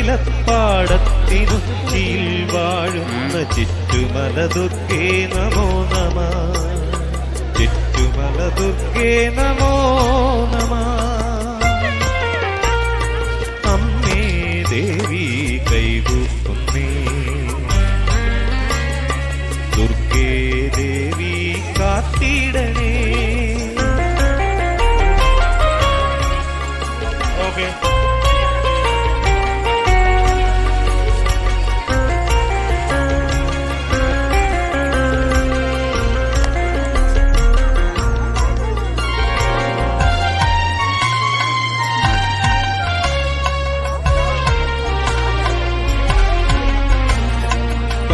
നീലപ്പാടത്തിനുച്ചിയിൽ വാഴുന്ന ചുറ്റുമല ദുർഗേ നമോ നമ ചുറ്റുമല ദുർഗേ നമോ നമ അമ്മേ ദേവി കൈകൂക്കുന്നേ ദുർഗേ ദേവി കാത്തിടണേ ഓക്കെ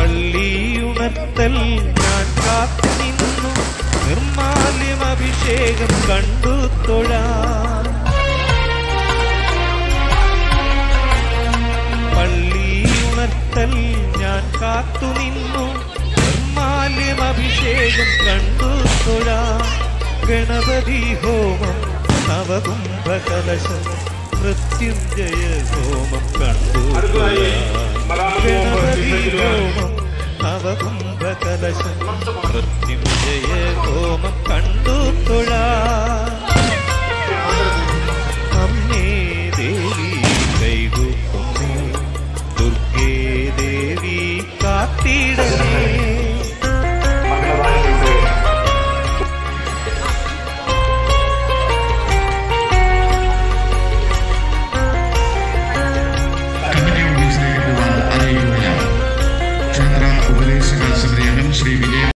പള്ളിയുണർത്തൽ ഞാൻ കാത്തു നിന്നു. നിർമാല്യം അഭിഷേകം കണ്ടു തൊഴാൻ പള്ളിയുണർത്തൽ ഞാൻ കാത്തു നിന്നു. നിർമാല്യം അഭിഷേകം കണ്ടു തൊഴാൻ ഗണപതി ഹോമം നവകുംഭകലശം മൃത്യുഞ്ജയ ഹോമം കണ്ടു ഗണപതി മൃത്യുഞ്ജയ ഹോമം കണ്ടു തൊഴാൻ അമ്മേ ദേവി കൈകൂക്കുന്നേ ദുർഗേ ദേവി കാത്തിടണേ